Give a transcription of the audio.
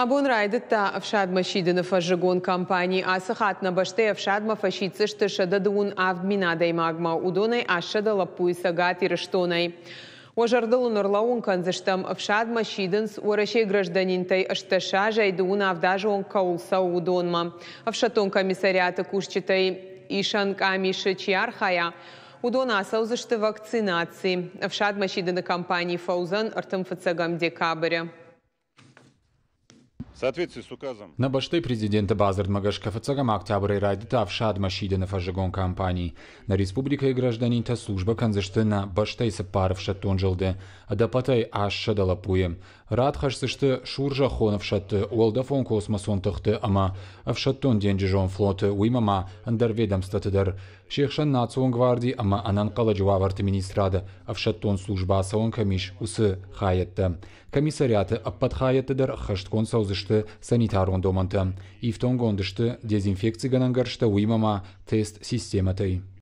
Абунрайды та овшадма шидыны фажигон компании асыхатна башты овшадма фашицыш тышады дуун авдминадай магма удоной ашыда лапуй сагат ирыштоной. Ожардыл нұрлауын қанзыштам ұфшадма шидынс орашей гражданинтай ышташа жайдуын авдажы он каулса удонма. Овшатон комиссариаты кушчитай ишан камиши чиархая. Удон асау асаузышты вакцинации. Овшадма шидыны кампании фаузан артым фацагам декабря. На башты президента Базар Магашка фацагам октябрь райдыта авшад машидыны фажигон компании. На республика и гражданита служба канзышты на баштай сапаров шаттон жылды. Адапатай аш шадалапуе. Рад хашсышты шуржа хонов уолдафон космосон тыхты ама авшаттон денджижон флоты уймама андар ведомстватыдар. Шехшан национ гварди ама анан каладжуаварты министрады авшаттон служба саон камиш усы хаятты. Комиссариаты аппат хаяттыдар хашткон саузышты санитарон доманты. Ифтон гондышты дезинфекция ганангаршты уймама тест систематай.